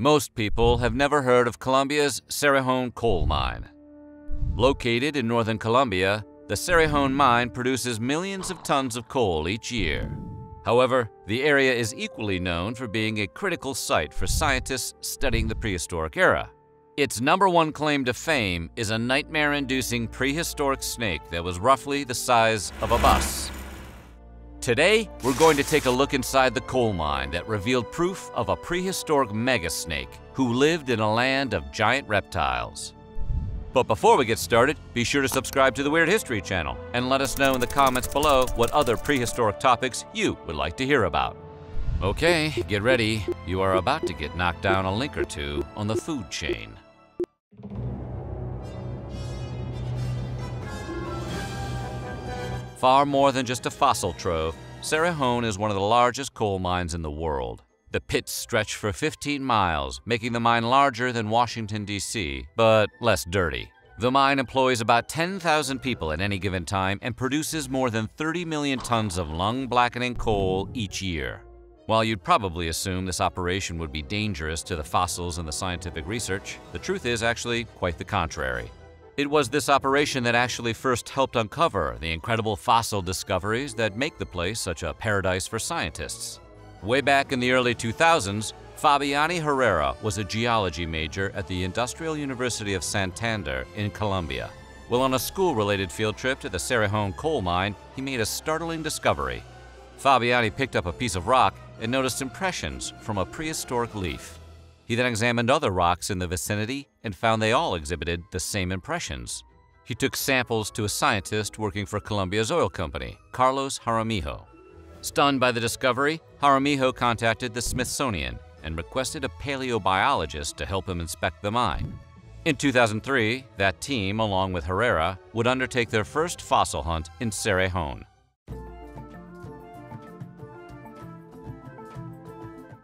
Most people have never heard of Colombia's Cerrejón coal mine. Located in northern Colombia, the Cerrejón mine produces millions of tons of coal each year. However, the area is equally known for being a critical site for scientists studying the prehistoric era. Its number one claim to fame is a nightmare-inducing prehistoric snake that was roughly the size of a bus. Today, we're going to take a look inside the coal mine that revealed proof of a prehistoric megasnake who lived in a land of giant reptiles. But before we get started, be sure to subscribe to the Weird History channel and let us know in the comments below what other prehistoric topics you would like to hear about. Okay, get ready. You are about to get knocked down a link or two on the food chain. Far more than just a fossil trove, Cerrejón is one of the largest coal mines in the world. The pits stretch for 15 miles, making the mine larger than Washington, D.C., but less dirty. The mine employs about 10,000 people at any given time and produces more than 30 million tons of lung-blackening coal each year. While you'd probably assume this operation would be dangerous to the fossils and the scientific research, the truth is actually quite the contrary. It was this operation that actually first helped uncover the incredible fossil discoveries that make the place such a paradise for scientists. Way back in the early 2000s, Fabiany Herrera was a geology major at the Industrial University of Santander in Colombia. While on a school-related field trip to the Cerrejón coal mine, he made a startling discovery. Fabiany picked up a piece of rock and noticed impressions from a prehistoric leaf. He then examined other rocks in the vicinity and found they all exhibited the same impressions. He took samples to a scientist working for Colombia's oil company, Carlos Jaramillo. Stunned by the discovery, Jaramillo contacted the Smithsonian and requested a paleobiologist to help him inspect the mine. In 2003, that team, along with Herrera, would undertake their first fossil hunt in Cerrejón.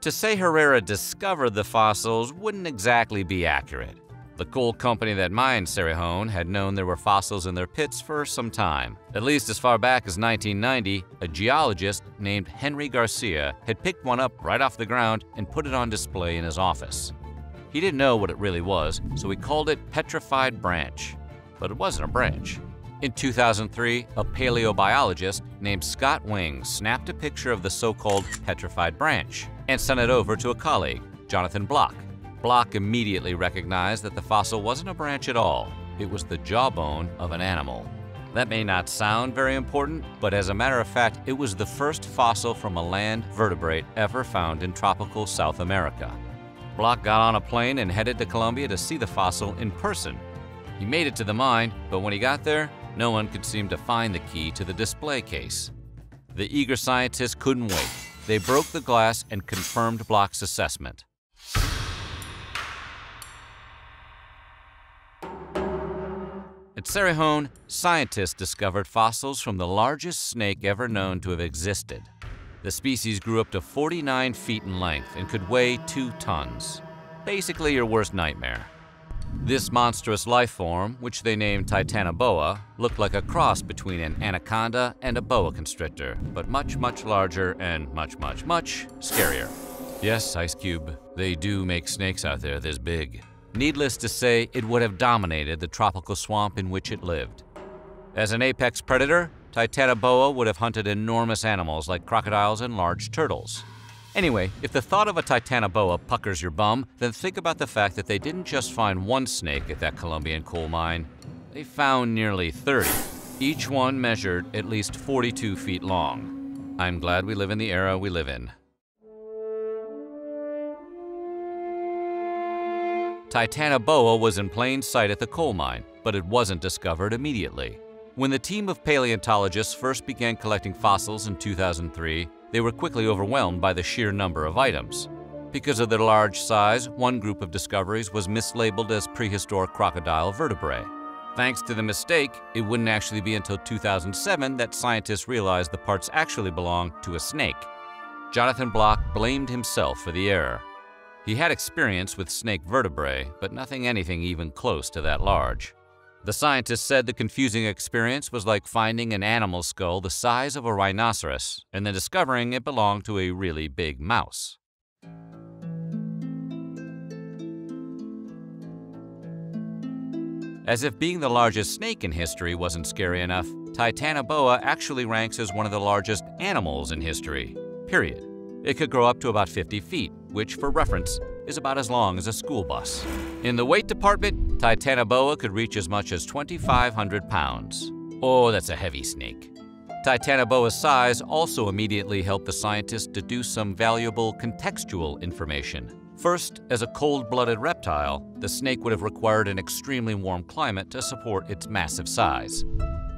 To say Herrera discovered the fossils wouldn't exactly be accurate. The coal company that mined Cerrejón had known there were fossils in their pits for some time. At least as far back as 1990, a geologist named Henry Garcia had picked one up right off the ground and put it on display in his office. He didn't know what it really was, so he called it petrified branch. But it wasn't a branch. In 2003, a paleobiologist named Scott Wing snapped a picture of the so-called petrified branch and sent it over to a colleague, Jonathan Bloch. Bloch immediately recognized that the fossil wasn't a branch at all. It was the jawbone of an animal. That may not sound very important, but as a matter of fact, it was the first fossil from a land vertebrate ever found in tropical South America. Bloch got on a plane and headed to Colombia to see the fossil in person. He made it to the mine, but when he got there, no one could seem to find the key to the display case. The eager scientists couldn't wait. They broke the glass and confirmed Bloch's assessment. At Cerrejón, scientists discovered fossils from the largest snake ever known to have existed. The species grew up to 49 feet in length and could weigh 2 tons. Basically your worst nightmare. This monstrous life form, which they named Titanoboa, looked like a cross between an anaconda and a boa constrictor, but much, much larger and much, much, much scarier. Yes, Ice Cube, they do make snakes out there this big. Needless to say, it would have dominated the tropical swamp in which it lived. As an apex predator, Titanoboa would have hunted enormous animals like crocodiles and large turtles. Anyway, if the thought of a Titanoboa puckers your bum, then think about the fact that they didn't just find one snake at that Colombian coal mine. They found nearly 30. Each one measured at least 42 feet long. I'm glad we live in the era we live in. Titanoboa was in plain sight at the coal mine, but it wasn't discovered immediately. When the team of paleontologists first began collecting fossils in 2003, they were quickly overwhelmed by the sheer number of items. Because of their large size, one group of discoveries was mislabeled as prehistoric crocodile vertebrae. Thanks to the mistake, it wouldn't actually be until 2007 that scientists realized the parts actually belonged to a snake. Jonathan Bloch blamed himself for the error. He had experience with snake vertebrae, but nothing anything even close to that large. The scientist said the confusing experience was like finding an animal skull the size of a rhinoceros and then discovering it belonged to a really big mouse. As if being the largest snake in history wasn't scary enough, Titanoboa actually ranks as one of the largest animals in history, period. It could grow up to about 50 feet, which, for reference, is about as long as a school bus. In the weight department, Titanoboa could reach as much as 2,500 pounds. Oh, that's a heavy snake. Titanoboa's size also immediately helped the scientists deduce some valuable contextual information. First, as a cold-blooded reptile, the snake would have required an extremely warm climate to support its massive size.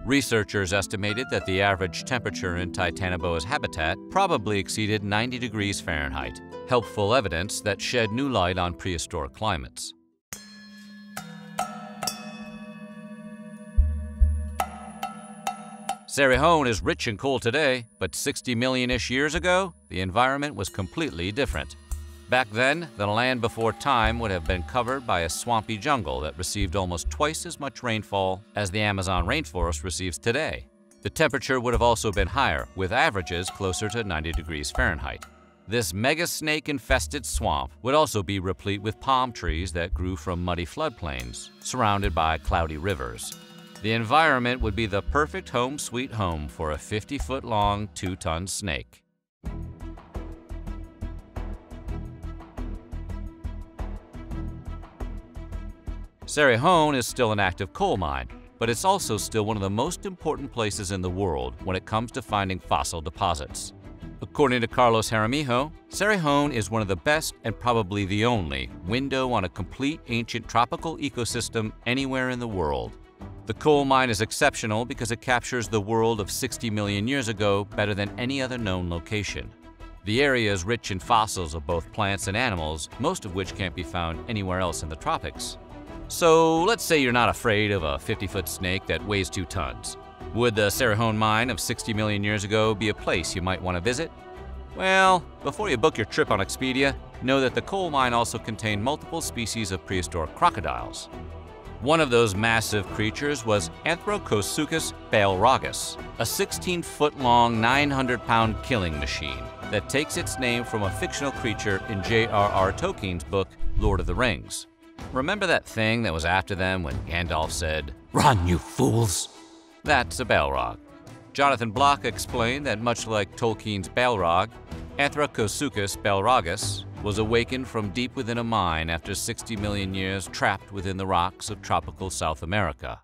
Researchers estimated that the average temperature in Titanoboa's habitat probably exceeded 90 degrees Fahrenheit, helpful evidence that shed new light on prehistoric climates. Cerrejón is rich in coal today, but 60 million-ish years ago, the environment was completely different. Back then, the land before time would have been covered by a swampy jungle that received almost twice as much rainfall as the Amazon rainforest receives today. The temperature would have also been higher, with averages closer to 90 degrees Fahrenheit. This mega snake-infested swamp would also be replete with palm trees that grew from muddy floodplains, surrounded by cloudy rivers. The environment would be the perfect home sweet home for a 50-foot-long, two-ton snake. Cerrejón is still an active coal mine, but it's also still one of the most important places in the world when it comes to finding fossil deposits. According to Carlos Jaramillo, Cerrejón is one of the best and probably the only window on a complete ancient tropical ecosystem anywhere in the world. The coal mine is exceptional because it captures the world of 60 million years ago better than any other known location. The area is rich in fossils of both plants and animals, most of which can't be found anywhere else in the tropics. So let's say you're not afraid of a 50-foot snake that weighs two tons. Would the Cerrejón mine of 60 million years ago be a place you might want to visit? Well, before you book your trip on Expedia, know that the coal mine also contained multiple species of prehistoric crocodiles. One of those massive creatures was Anthracosuchus balrogus, a 16-foot-long, 900-pound killing machine that takes its name from a fictional creature in J.R.R. Tolkien's book Lord of the Rings. Remember that thing that was after them when Gandalf said, Run, you fools! That's a Balrog. Jonathan Bloch explained that much like Tolkien's Balrog, Anthracosuchus balrogus was awakened from deep within a mine after 60 million years trapped within the rocks of tropical South America.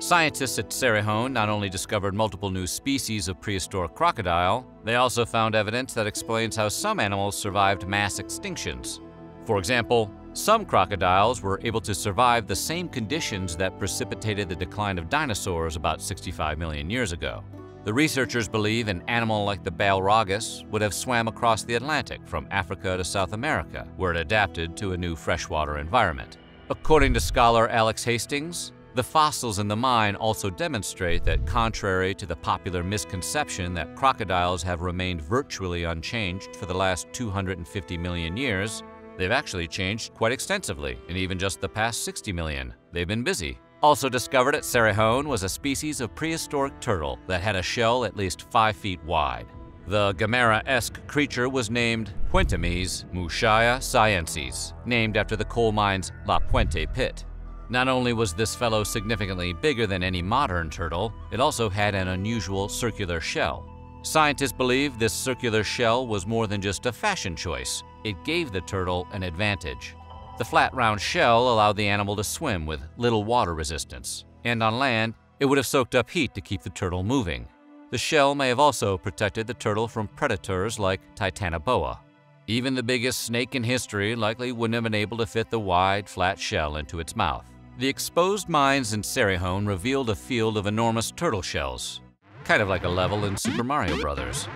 Scientists at Cerrejón not only discovered multiple new species of prehistoric crocodile, they also found evidence that explains how some animals survived mass extinctions. For example, some crocodiles were able to survive the same conditions that precipitated the decline of dinosaurs about 65 million years ago. The researchers believe an animal like the Balrogus would have swam across the Atlantic from Africa to South America, where it adapted to a new freshwater environment. According to scholar Alex Hastings, the fossils in the mine also demonstrate that contrary to the popular misconception that crocodiles have remained virtually unchanged for the last 250 million years, they've actually changed quite extensively in even just the past 60 million. They've been busy. Also discovered at Cerrejón was a species of prehistoric turtle that had a shell at least 5 feet wide. The Gamera-esque creature was named Puentemys mushaisaensis, named after the coal mine's La Puente pit. Not only was this fellow significantly bigger than any modern turtle, it also had an unusual circular shell. Scientists believe this circular shell was more than just a fashion choice. It gave the turtle an advantage. The flat round shell allowed the animal to swim with little water resistance, and on land, it would have soaked up heat to keep the turtle moving. The shell may have also protected the turtle from predators like Titanoboa. Even the biggest snake in history likely wouldn't have been able to fit the wide, flat shell into its mouth. The exposed mines in Cerrejón revealed a field of enormous turtle shells, kind of like a level in Super Mario Bros.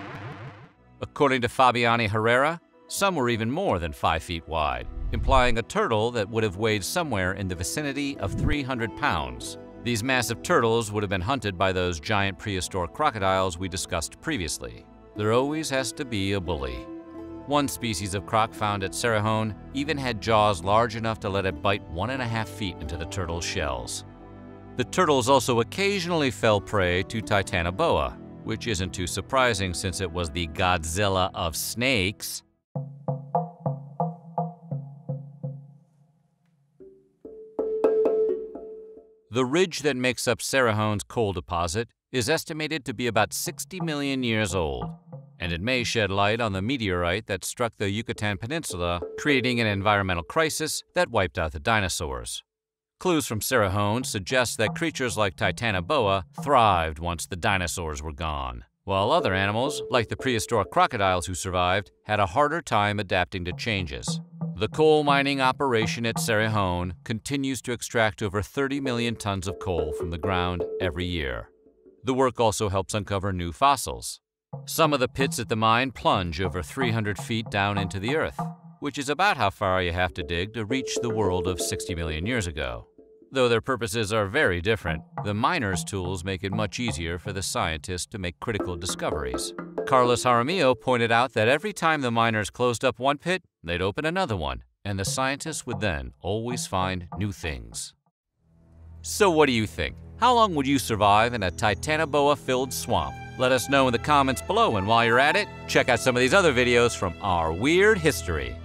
According to Fabiany Herrera, some were even more than 5 feet wide implying a turtle that would have weighed somewhere in the vicinity of 300 pounds. These massive turtles would have been hunted by those giant prehistoric crocodiles we discussed previously. There always has to be a bully. One species of croc found at Cerrejón even had jaws large enough to let it bite one and a half feet into the turtle's shells. The turtles also occasionally fell prey to Titanoboa, which isn't too surprising since it was the Godzilla of snakes. The ridge that makes up Cerrejón's coal deposit is estimated to be about 60 million years old, and it may shed light on the meteorite that struck the Yucatan Peninsula, creating an environmental crisis that wiped out the dinosaurs. Clues from Cerrejón suggest that creatures like Titanoboa thrived once the dinosaurs were gone, while other animals, like the prehistoric crocodiles who survived, had a harder time adapting to changes. The coal mining operation at Cerrejón continues to extract over 30 million tons of coal from the ground every year. The work also helps uncover new fossils. Some of the pits at the mine plunge over 300 feet down into the earth, which is about how far you have to dig to reach the world of 60 million years ago. Though their purposes are very different, the miners' tools make it much easier for the scientists to make critical discoveries. Carlos Jaramillo pointed out that every time the miners closed up one pit, they'd open another one, and the scientists would then always find new things. So what do you think? How long would you survive in a Titanoboa-filled swamp? Let us know in the comments below, and while you're at it, check out some of these other videos from our weird history.